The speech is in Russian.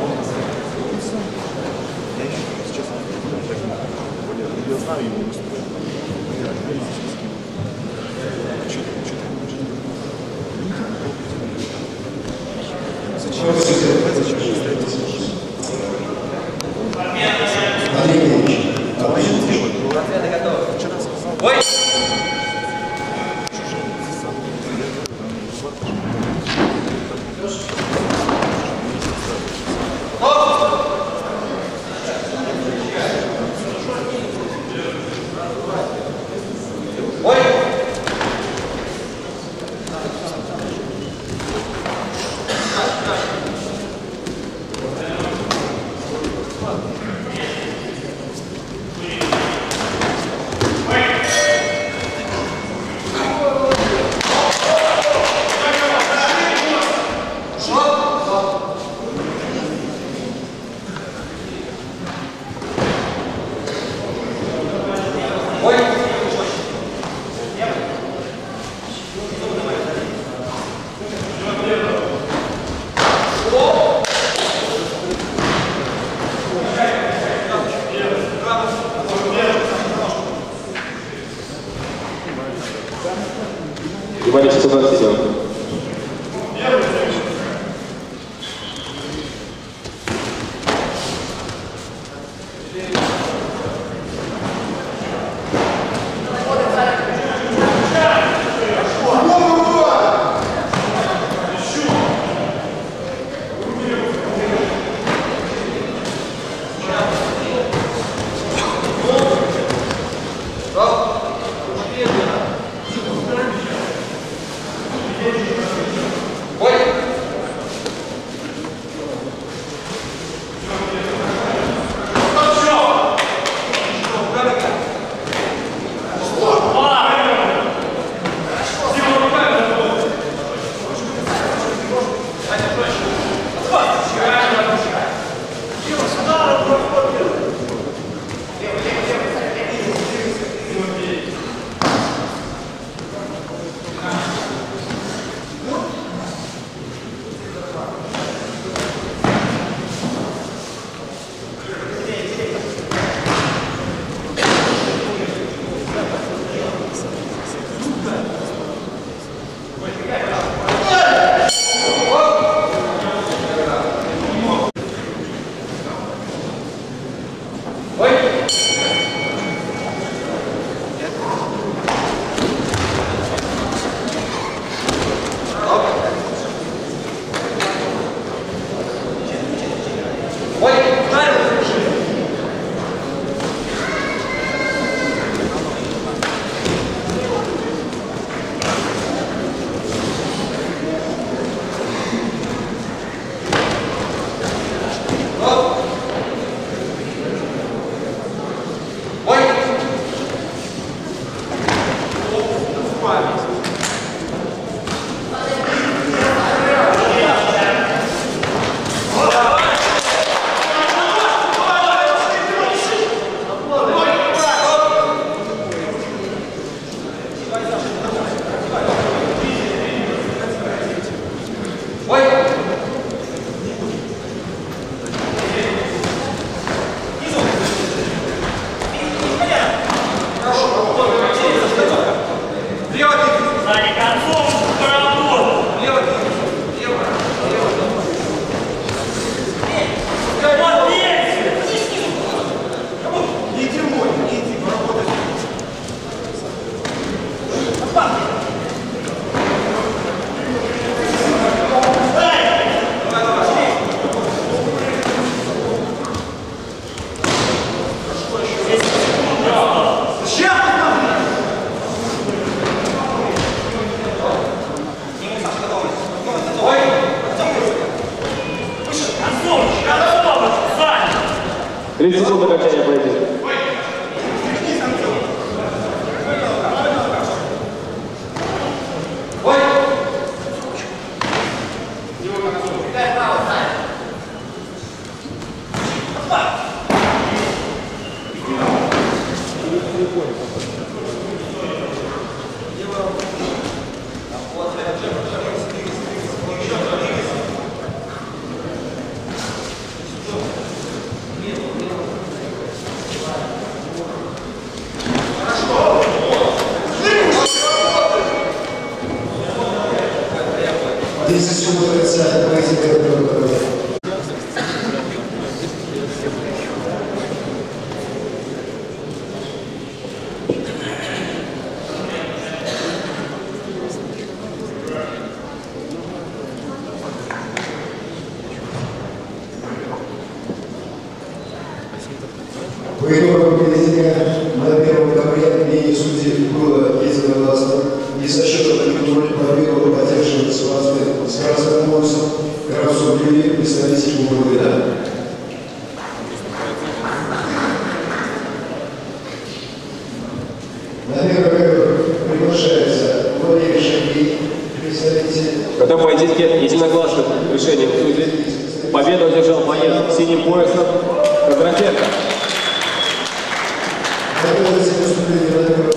Я еще сейчас я знаю его выступление. Что ты, что ты Зачем? Зачем Внимание, 30 секунд окончания поединка. Thank you. 10 30 30 По итогам президента на первом декабре мнение судей было единогласно и со счетом 1-0 победу одерживает спортсмен с красным поясом Кравцов Юрий, представитель Мурмана. На первый приглашается Владимир Шагий, представитель этом поединке единогласным решением судей победу одержал боец синим поясом Кондратенко. Готовится к выступлению